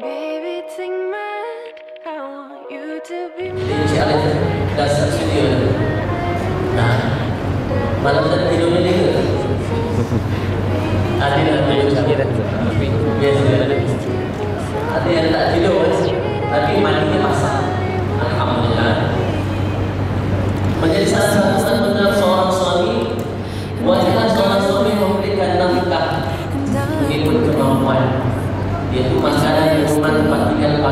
Baby, think Dah studio. Nah. Malam tadi tidur ni ke? Ada dah main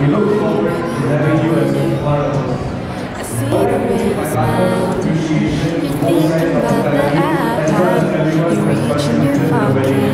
We look forward to having you as a part of us. I see. You think about the outcome, You reach a new.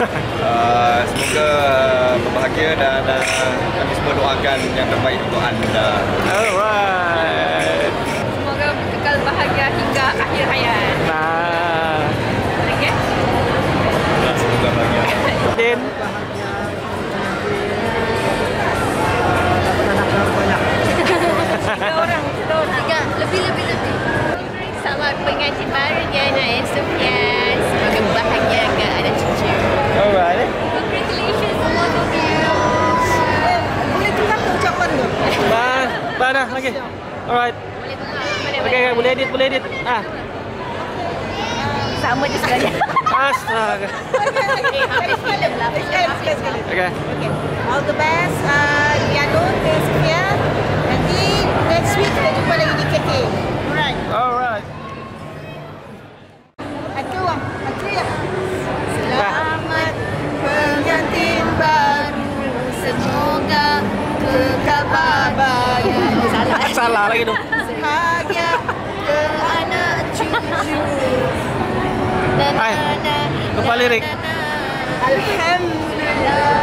Eh, semoga berbahagia dan uh, kami semua doakan yang terbaik untuk anda. Alright. Semoga kekal bahagia hingga akhir hayat. Nah. Okay. Semoga bahagia. Alright. Boleh boleh. Okay, boleh edit, boleh edit. Ah. Sama je sebenarnya. Astaga. Lah, okay, okay. All the best. Uh, Salah lagi tu. Bahagia ke anak cucu. Hai. Lupa lirik. Alhamdulillah.